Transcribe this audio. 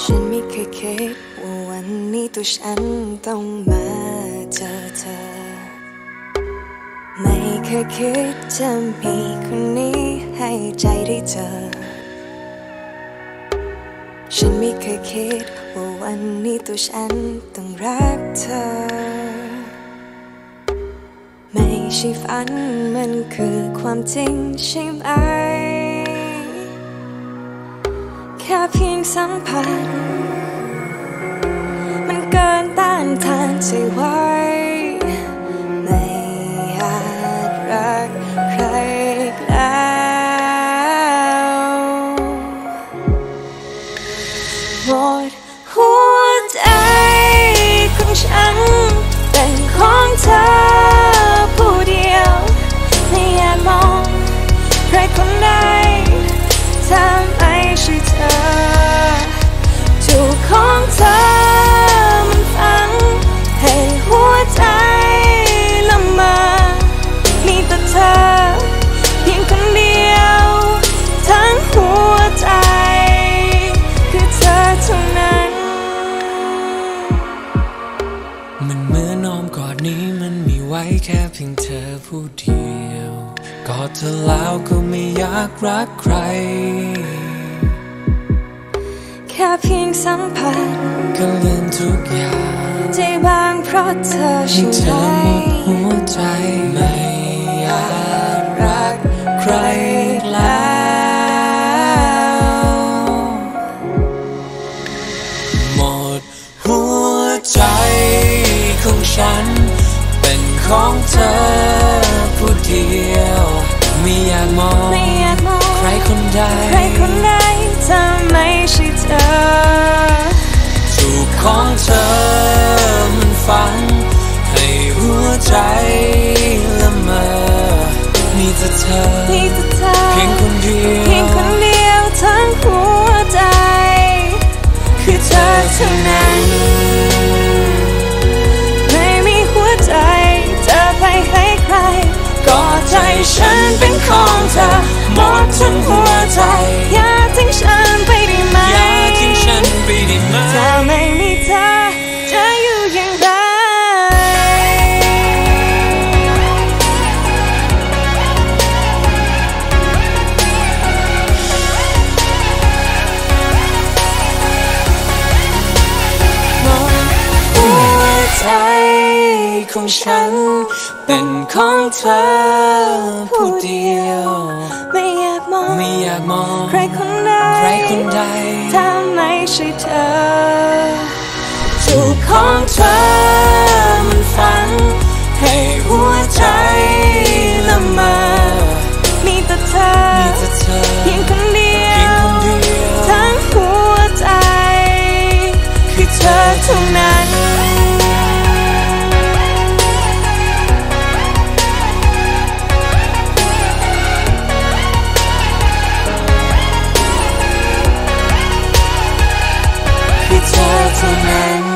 ฉันไม่เคยคิดว่าวันนี้ตัวฉันต้องมาเจอเธอ ไม่เคยคิดจะมีคนนี้ให้ใจได้เจอ ฉันไม่เคยคิดว่าวันนี้ตัวฉันต้องรักเธอ ไม่ใช่ฝันมันคือความจริงใช่ไหม แค่เพียงสัมผัส มันเกินต้านทานใจไหวไม่อาจรักใครอีกแล้วหมด มันมีไว้แค่เพียงเธอผู้เดียวกอดเธอแล้วก็ไม่อยากรักใคร แค่เพียงสัมผัสก็ลืมทุกอย่างใจบางเพราะเธอให้ใช่เธ ของเธอผู้เดียวไม่อยากมองไม่อยากมองใครคนใดใครคนใดถ้าไม่ใช่เธอถูกของเธอ ฉันเป็นของเธอหมดทั้งหัวใจ ของฉัน เป็นของเธอผู้เดียว ไม่อยากมองไม่อยากมองใครคนใดใครคนใดถ้าไม่ใช่เธอถูกของเธอ 做错人。